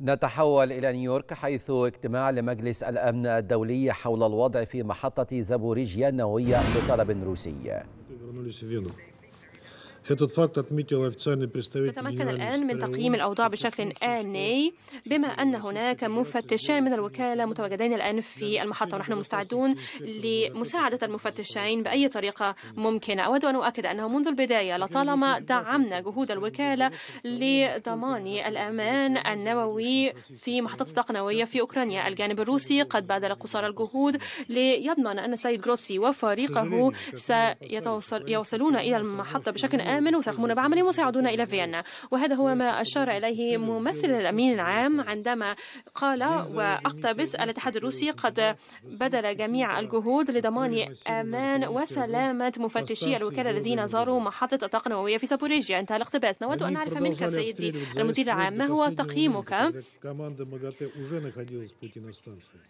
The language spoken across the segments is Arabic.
نتحول إلى نيويورك حيث اجتماع لمجلس الأمن الدولي حول الوضع في محطة زابوريجيا النووية بطلب روسي. نتمكن الآن من تقييم الأوضاع بشكل آني بما أن هناك مفتشان من الوكالة متواجدين الآن في المحطة. ونحن مستعدون لمساعدة المفتشين بأي طريقة ممكنة. أود أن أؤكد أنه منذ البداية لطالما دعمنا جهود الوكالة لضمان الأمان النووي في محطة الطاقة النووية في أوكرانيا. الجانب الروسي قد بذل قصارى الجهود ليضمن أن السيد جروسي وفريقه سيوصلون إلى المحطة بشكل آمن آمن وسيقومون بعمل وسيعودون إلى فيينا. وهذا هو ما أشار إليه ممثل الأمين العام عندما قال وأقتبس الاتحاد الروسي قد بذل جميع الجهود لضمان أمان وسلامة مفتشي الوكالة الذين زاروا محطة الطاقة النووية في زابوريجيا. انتهى الاقتباس. نود أن نعرف منك سيدي المدير العام ما هو تقييمك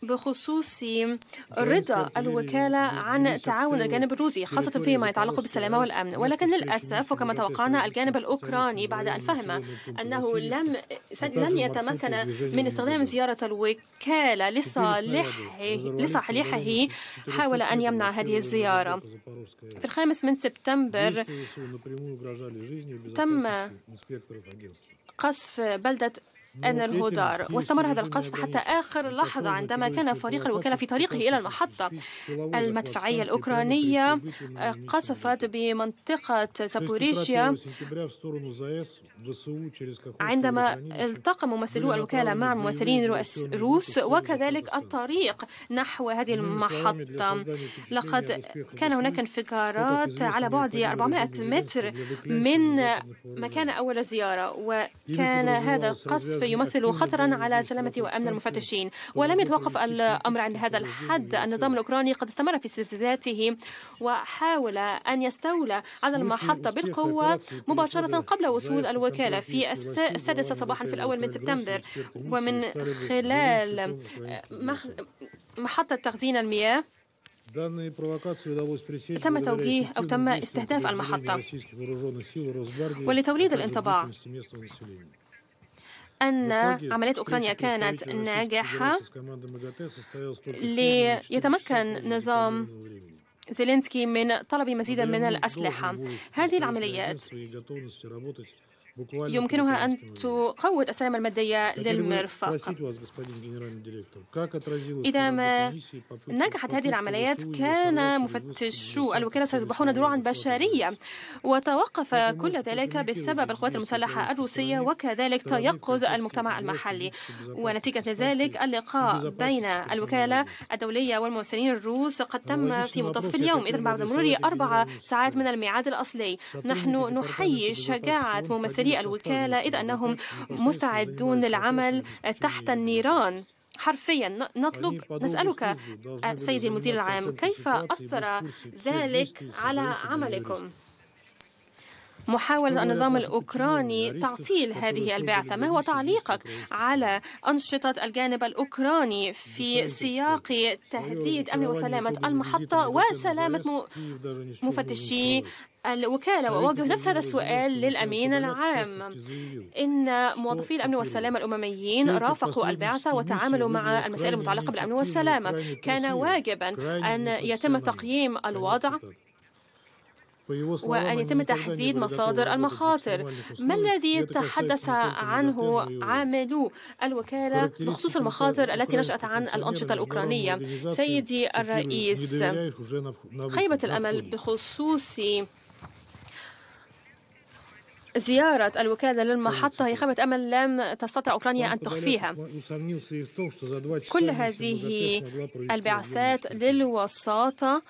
بخصوص رضا الوكالة عن تعاون الجانب الروسي خاصة فيما يتعلق بالسلامة والأمن؟ ولكن للأسف وكما توقعنا. الجانب الأوكراني بعد أن فهم أنه لم لن يتمكن من استخدام زيارة الوكالة لصالحه لصالحه حاول أن يمنع هذه الزيارة. في الخامس من سبتمبر تم قصف بلدة أن الهدار واستمر هذا القصف حتى آخر لحظة عندما كان فريق الوكالة في طريقه إلى المحطة المدفعية الأوكرانية قصفت بمنطقة سابوريشيا عندما التقى ممثلو الوكالة مع ممثلين روس وكذلك الطريق نحو هذه المحطة لقد كان هناك انفجارات على بعد 400 متر من مكان أول الزيارة وكان هذا القصف يمثل خطرا على سلامة وأمن المفتشين. ولم يتوقف الأمر عند هذا الحد. النظام الأوكراني قد استمر في استفزازاته وحاول أن يستولى على المحطة بالقوة مباشرة قبل وصول الوكالة في السادسة صباحا في الأول من سبتمبر. ومن خلال محطة تخزين المياه. تم توجيه أو تم استهداف المحطة. ولتوليد الانطباع. أن عملية أوكرانيا كانت ناجحة ليتمكن نظام زيلينسكي من طلب مزيدا من الأسلحة. هذه العمليات يمكنها أن تقوض السلامة المادية للمرفق إذا ما نجحت هذه العمليات كان مفتشو الوكالة سيصبحون دروعا بشرية وتوقف كل ذلك بسبب القوات المسلحة الروسية وكذلك تيقظ المجتمع المحلي ونتيجة ذلك اللقاء بين الوكالة الدولية والممثلين الروس قد تم في منتصف اليوم إذا بعد مرور أربع ساعات من الميعاد الأصلي نحن نحيي شجاعة ممثلي مديري الوكالة إذ أنهم مستعدون للعمل تحت النيران حرفيا نطلب نسألك سيدي المدير العام كيف أثر ذلك على عملكم؟ محاولة النظام الأوكراني تعطيل هذه البعثة ما هو تعليقك على أنشطة الجانب الأوكراني في سياق تهديد أمن وسلامة المحطة وسلامة مفتشي الوكالة وأوجه نفس هذا السؤال للأمين العام. إن موظفي الأمن والسلامة الأمميين رافقوا البعثة وتعاملوا مع المسائل المتعلقة بالأمن والسلامة كان واجبا أن يتم تقييم الوضع وأن يتم تحديد مصادر المخاطر. ما الذي تحدث عنه عاملو الوكالة بخصوص المخاطر التي نشأت عن الأنشطة الأوكرانية. سيدي الرئيس خيبة الأمل بخصوص زيارة الوكالة للمحطة هي خيبة أمل لم تستطع أوكرانيا أن تخفيها. كل هذه البعثات للوساطة.